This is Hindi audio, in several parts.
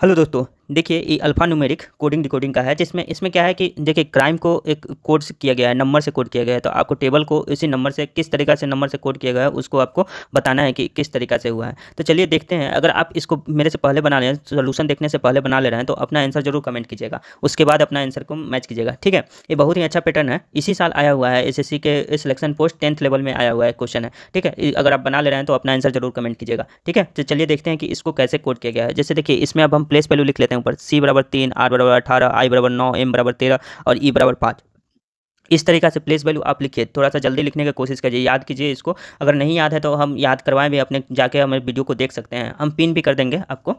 हेलो दोस्तों देखिए, ये अल्फ़ा न्यूमेरिक कोडिंग डिकोडिंग का है, जिसमें, इसमें क्या है कि देखिए क्राइम को एक कोड से किया गया है नंबर से कोड किया गया है तो आपको टेबल को इसी नंबर से, किस तरीका से नंबर से कोड किया गया है, उसको आपको बताना है कि किस तरीका से हुआ है। तो चलिए देखते हैं, अगर आप इसको मेरे से पहले बना हैं सोलूशन देखने से पहले बना ले रहे हैं तो अपना आंसर ज़रूर कमेंट कीजिएगा, उसके बाद अपना आंसर को मैच कीजिएगा, ठीक है? ये बहुत ही अच्छा पैटर्न है, इसी साल आया हुआ है एसएससी के सिलेक्शन पोस्ट टेंथ लेवल में आया हुआ है क्वेश्चन है, ठीक है? अगर आप बना ले रहे हैं तो अपना आंसर ज़रूर कमेंट कीजिएगा, ठीक है? तो चलिए देखते हैं कि इसको कैसे कोड किया गया है, जैसे देखिए, इसमें अब हम प्लेस वैल्यू लिख लेते हैं ऊपर सी बराबर तीन आर बराबर अठारह आई बराबर नौ एम बराबर तेरह और ई बराबर पाँच। इस तरीका से प्लेस वैल्यू आप लिखिए थोड़ा सा जल्दी लिखने की कोशिश कीजिए याद कीजिए इसको। अगर नहीं याद है तो हम याद करवाएँ भी, अपने जाके हमें वीडियो को देख सकते हैं। हम पिन भी कर देंगे आपको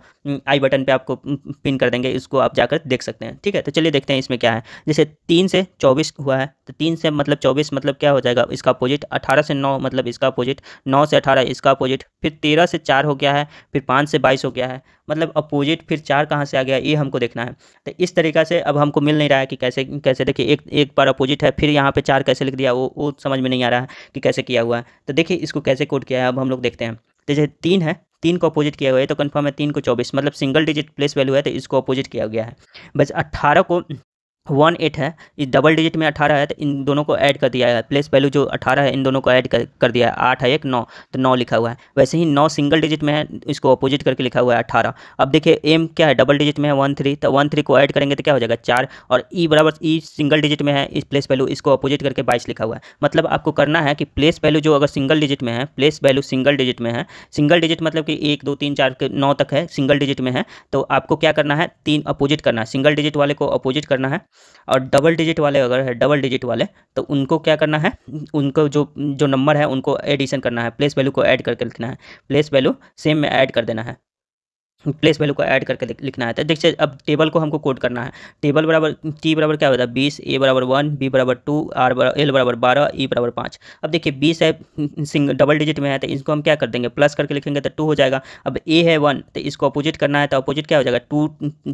आई बटन पे आपको पिन कर देंगे, इसको आप जाकर देख सकते हैं। ठीक है तो चलिए देखते हैं इसमें क्या है। जैसे तीन से चौबीस हुआ है तो तीन से मतलब चौबीस मतलब क्या हो जाएगा? इसका अपोजिट अठारह से नौ मतलब इसका अपोजिट नौ से अठारह इसका अपोजिट फिर तेरह से चार हो गया है, फिर पाँच से बाईस हो गया है। मतलब अपोजिट फिर चार कहाँ से आ गया, ये हमको देखना है। तो इस तरीका से अब हमको मिल नहीं रहा है कि कैसे कैसे देखिए, एक एक बार अपोजिट है, फिर यहाँ पे चार कैसे लिख दिया, वो वो समझ में नहीं आ रहा है कि कैसे किया हुआ है। तो देखिए इसको कैसे कोड किया है, अब हम लोग देखते हैं। तो जैसे तीन है, तीन को अपोजिट किया हुआ है तो कन्फर्म है, तीन को चौबीस मतलब सिंगल डिजिट प्लेस वैल्यू है तो इसको अपोजिट किया गया है। बस अट्ठारह को वन एट है इस डबल डिजिट में अठारह है तो इन दोनों को ऐड कर दिया है। प्लेस वैल्यू जो अठारह है इन दोनों को ऐड कर, कर दिया है। आठ है एक नौ तो नौ लिखा हुआ है। वैसे ही नौ सिंगल डिजिट में है इसको अपोजिट करके लिखा हुआ है अठारह। अब देखिए एम क्या है? डबल डिजिट में है वन थ्री तो वन थ्री को ऐड करेंगे तो क्या हो जाएगा? चार। और ई e बराबर ई सिंगल डिजिट में है इस प्लेस वैल्यू इसको अपोजिट करके बाईस लिखा हुआ है। मतलब आपको करना है कि प्लेस वैल्यू जो अगर सिंगल डिजिट में है प्लेस वैल्यू सिंगल डिजिट में है सिंगल डिजिट मतलब कि एक दो तीन चार के नौ तक है सिंगल डिजिट में है तो आपको क्या करना है? तीन अपोजिट करना है। सिंगल डिजिट वाले को अपोजिट करना है और डबल डिजिट वाले अगर है डबल डिजिट वाले तो उनको क्या करना है? उनको जो जो नंबर है, उनको एडिशन करना है। प्लेस वैल्यू को ऐड करके लिखना है। प्लेस वैल्यू सेम में ऐड कर देना है। प्लेस वैल्यू को ऐड करके लिखना है। तो देखिए, अब टेबल को हमको कोड करना है। टेबल बराबर टी बराबर क्या होता है? बीस ए बराबर वन बी बराबर टू आर बराबर एल बराबर बारह ई बराबर पाँच। अब देखिए, बीस है सिंगल डबल डिजिट में है तो इसको हम क्या कर देंगे? प्लस करके लिखेंगे तो टू हो जाएगा। अब ए है वन तो इसको अपोजिट करना है तो अपोजिट क्या हो जाएगा? Two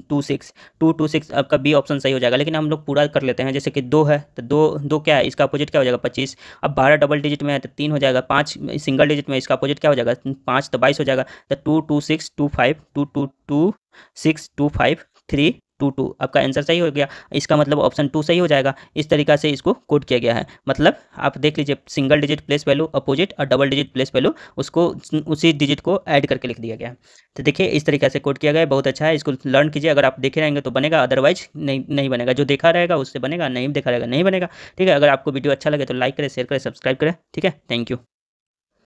two six two two six आपका बी ऑप्शन सही हो जाएगा। लेकिन हम लोग पूरा कर लेते हैं, जैसे कि दो है तो दो दो क्या है? इसका अपोजिट क्या हो जाएगा? पच्चीस। अब बारह डबल डिजिट में है तो तीन हो जाएगा, पाँच। सिंगल डिजिट में इसका अपोजिट क्या हो जाएगा? पाँच तो बाईस हो जाएगा। तो two two six two five two two two six two five three two two आपका आंसर सही हो गया। इसका मतलब ऑप्शन टू सही हो जाएगा। इस तरीका से इसको कोड किया गया है। मतलब आप देख लीजिए single digit place value opposite और डबल डिजिट प्लेस वैल्यू उसको उसी डिजिट को ऐड करके लिख दिया गया तो देखिए, इस तरीके से कोड किया गया बहुत अच्छा है। इसको लर्न कीजिए। अगर आप देखे रहेंगे तो बनेगा। अदरवाइज़ नहीं नहीं बनेगा। जो देखा रहेगा, उससे बनेगा। नहीं देखा रहेगा, नहीं बनेगा। ठीक है? अगर आपको वीडियो अच्छा लगे तो लाइक करें शेयर करें सब्सक्राइब करें। ठीक है? Thank you